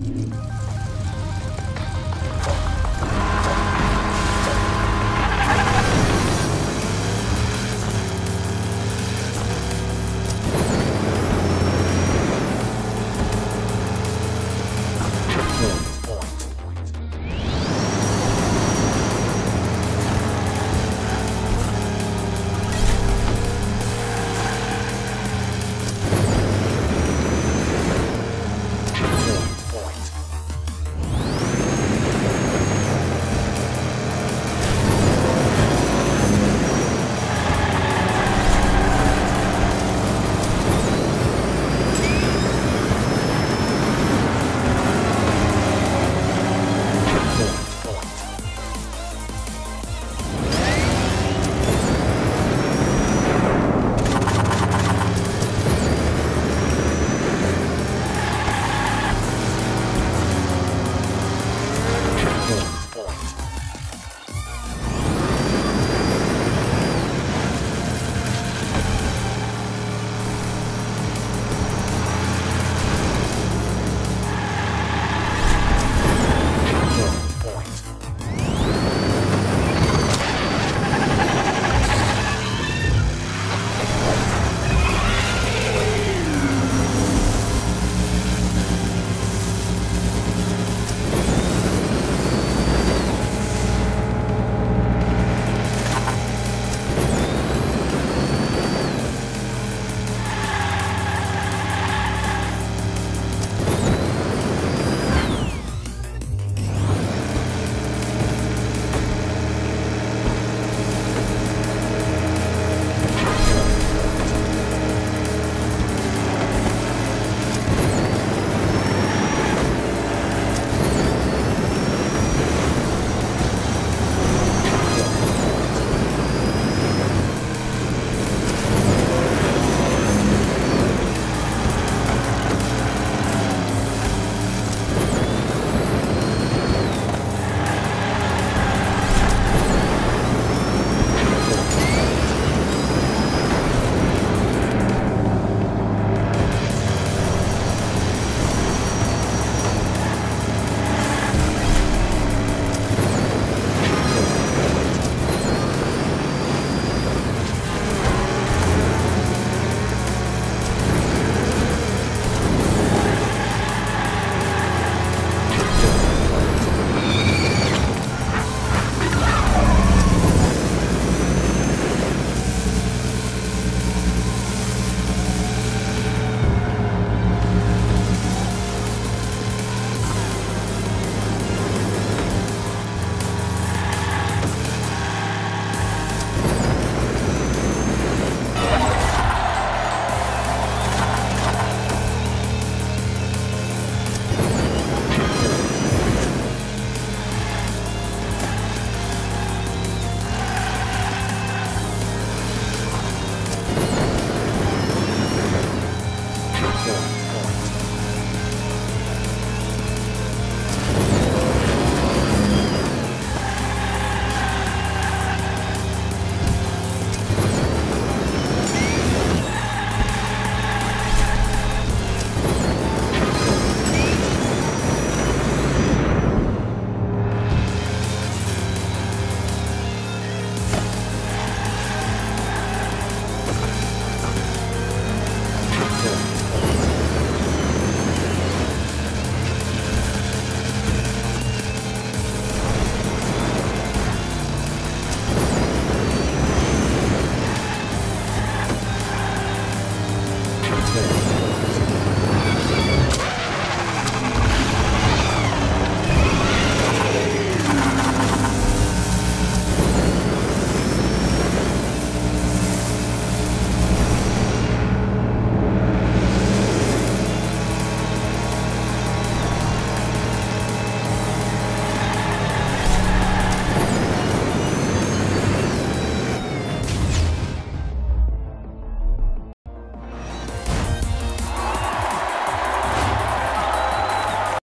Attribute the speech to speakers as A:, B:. A: Música